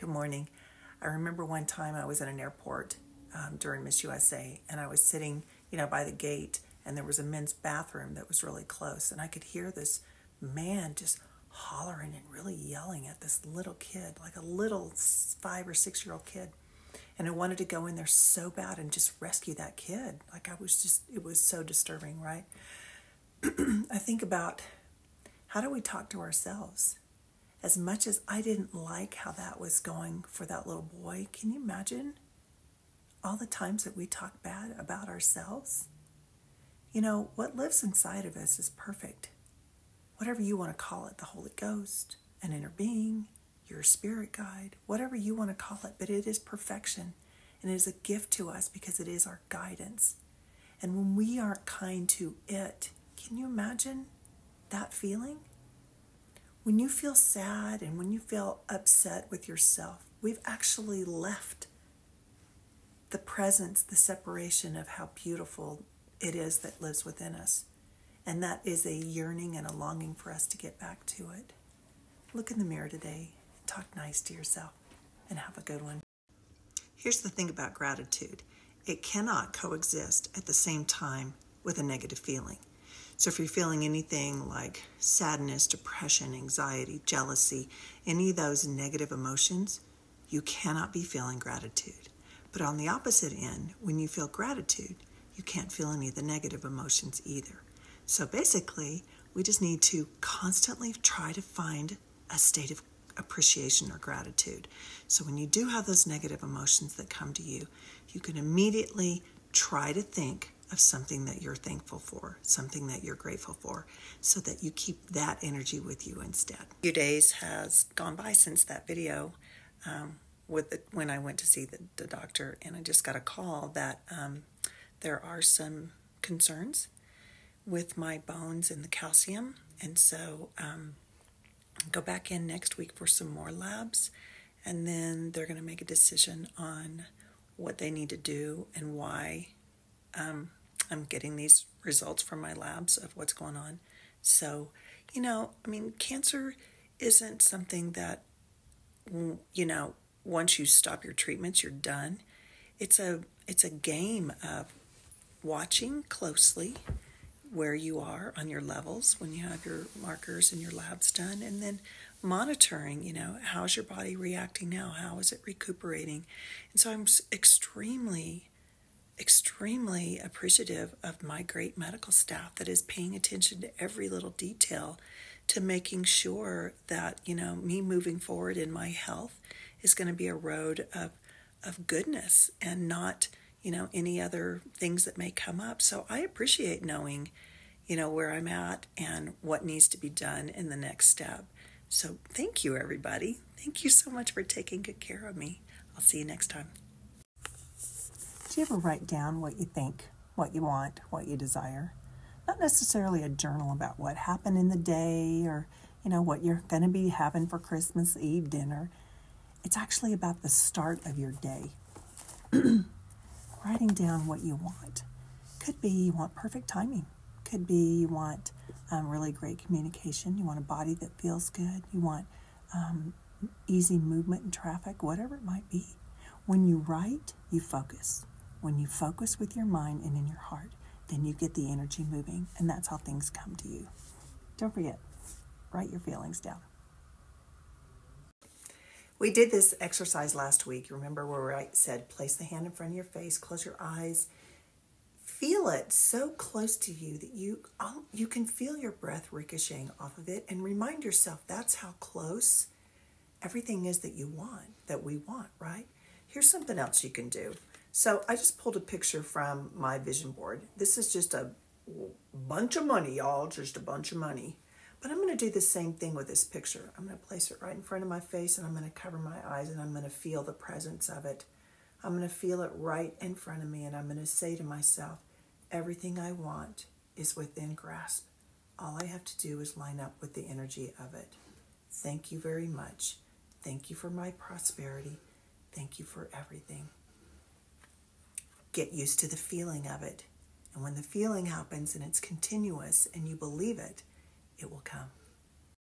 Good morning. I remember one time I was in an airport um, during Miss USA and I was sitting, you know, by the gate and there was a men's bathroom that was really close and I could hear this man just hollering and really yelling at this little kid, like a little five or six year old kid. And I wanted to go in there so bad and just rescue that kid. Like I was just, it was so disturbing, right? I think about how do we talk to ourselves? As much as I didn't like how that was going for that little boy, can you imagine all the times that we talk bad about ourselves? You know, what lives inside of us is perfect. Whatever you want to call it, the Holy Ghost, an inner being, your spirit guide, whatever you want to call it, but it is perfection. And it is a gift to us because it is our guidance. And when we aren't kind to it, can you imagine that feeling? When you feel sad and when you feel upset with yourself, we've actually left the presence, the separation of how beautiful it is that lives within us. And that is a yearning and a longing for us to get back to it. Look in the mirror today talk nice to yourself and have a good one. Here's the thing about gratitude it cannot coexist at the same time with a negative feeling. So if you're feeling anything like sadness, depression, anxiety, jealousy, any of those negative emotions, you cannot be feeling gratitude. But on the opposite end, when you feel gratitude, you can't feel any of the negative emotions either. So basically, we just need to constantly try to find a state of appreciation or gratitude. So when you do have those negative emotions that come to you, you can immediately try to think of something that you're thankful for, something that you're grateful for, so that you keep that energy with you instead. A few days has gone by since that video um, with the, when I went to see the, the, doctor, and I just got a call that um, there are some concerns with my bones and the calcium, and so um, go back in next week for some more labs, and then they're going to make a decision on what they need to do and why um, I'm getting these results from my labs of what's going on. So, you know, I mean, cancer isn't something that, you know, once you stop your treatments, you're done. It's a it's a game of watching closely where you are on your levels when you have your markers and your labs done, and then monitoring. You know, how's your body reacting now? How is it recuperating? And so I'm extremely extremely appreciative of my great medical staff that is paying attention to every little detail to making sure that, you know, me moving forward in my health is going to be a road of, of goodness and not, you know, any other things that may come up. So I appreciate knowing, you know, where I'm at and what needs to be done in the next step. So thank you, everybody. Thank you so much for taking good care of me. I'll see you next time. Do you ever write down what you think, what you want, what you desire? Not necessarily a journal about what happened in the day or, you know, what you're going to be having for Christmas Eve dinner. It's actually about the start of your day. Writing down what you want. Could be you want perfect timing. Could be you want um, really great communication. You want a body that feels good. You want um, easy movement in traffic, whatever it might be. When you write, you focus. When you focus with your mind and in your heart, then you get the energy moving, and that's how things come to you. Don't forget, write your feelings down. We did this exercise last week. Remember where I said place the hand in front of your face, close your eyes, feel it so close to you that you you can feel your breath ricocheting off of it and remind yourself that's how close everything is that you want, that we want, right? Here's something else you can do. So I just pulled a picture from my vision board. This is just a bunch of money, y'all, just a bunch of money. But I'm going to do the same thing with this picture. I'm going to place it right in front of my face and I'm going to cover my eyes and I'm going to feel the presence of it. I'm going to feel it right in front of me and I'm going to say to myself, everything I want is within grasp. All I have to do is line up with the energy of it. Thank you very much. Thank you for my prosperity. Thank you for everything get used to the feeling of it. And when the feeling happens and it's continuous and you believe it, it will come.